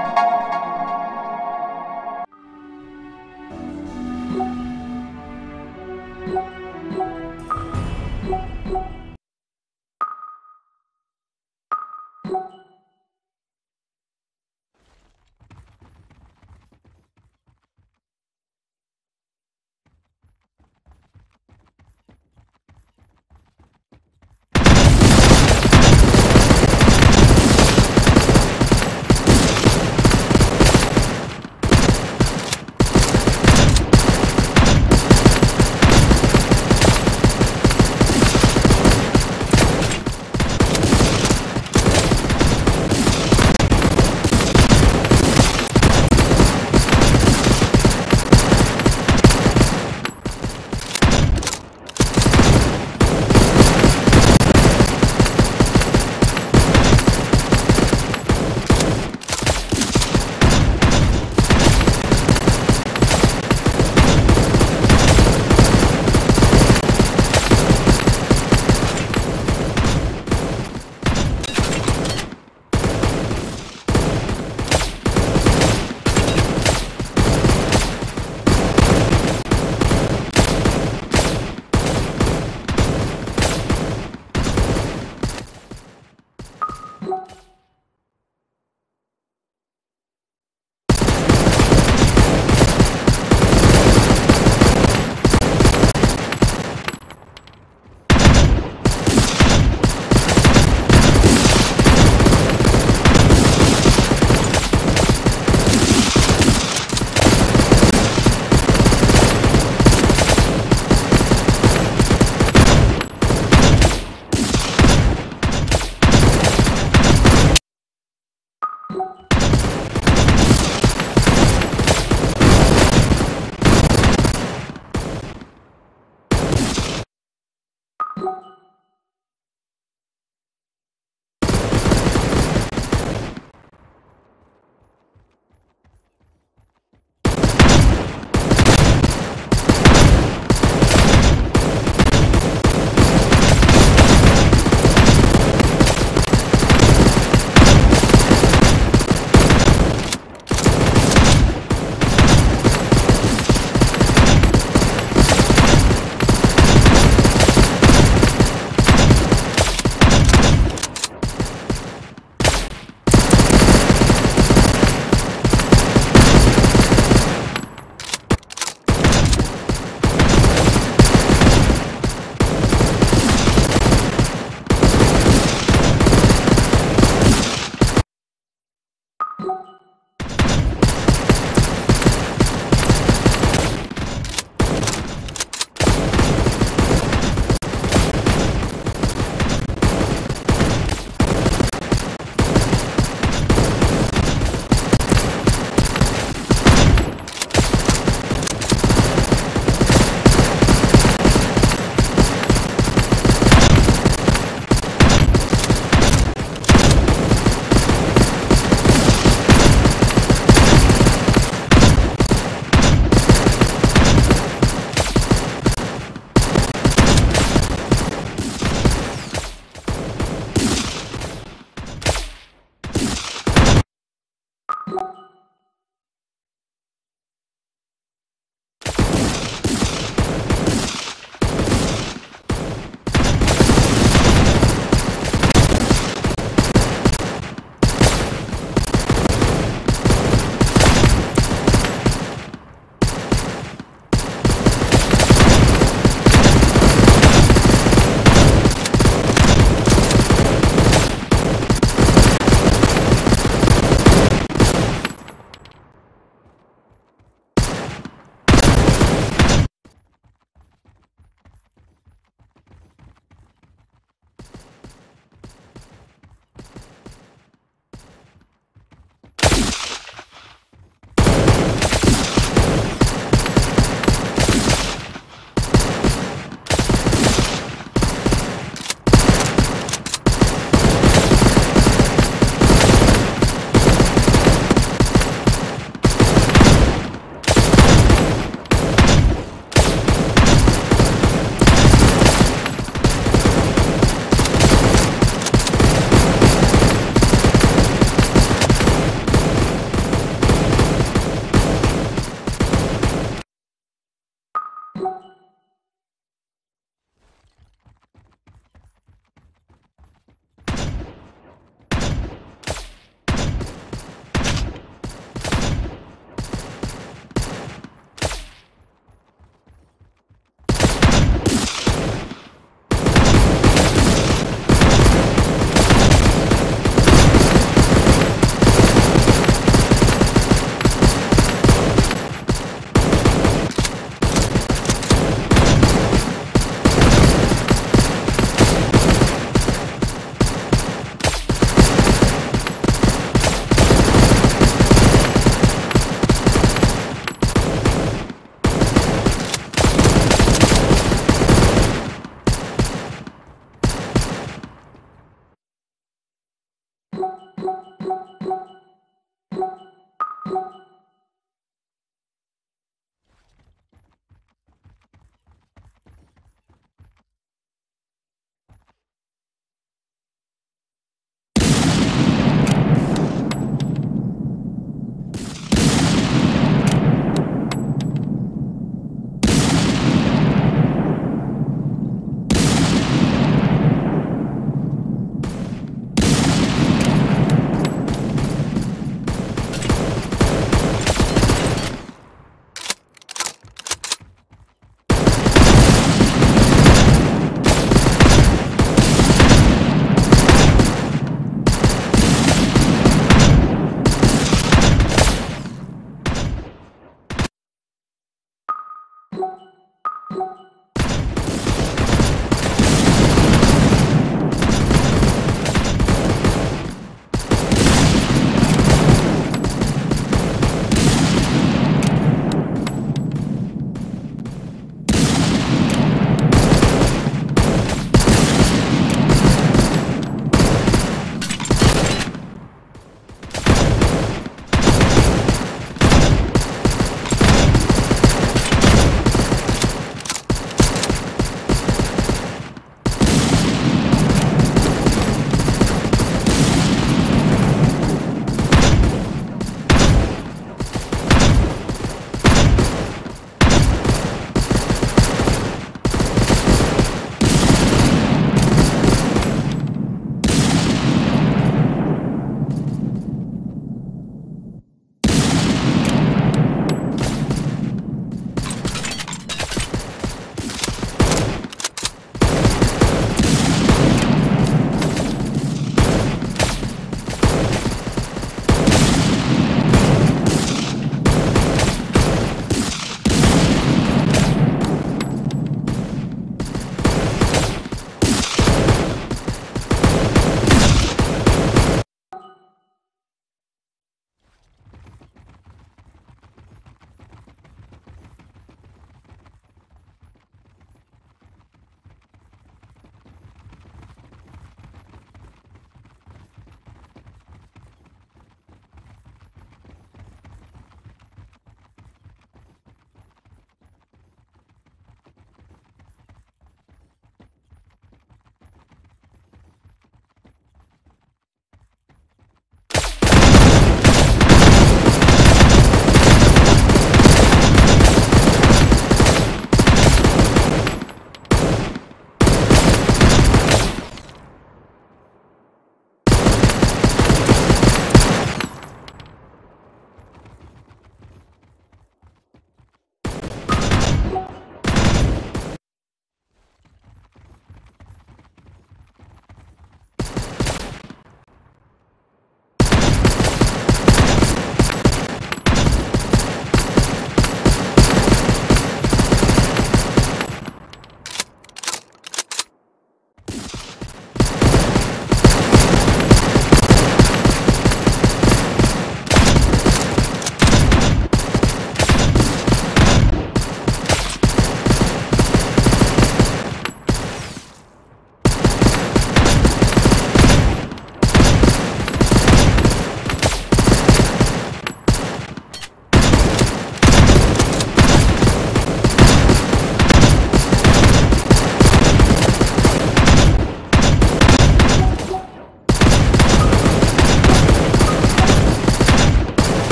Bye. Música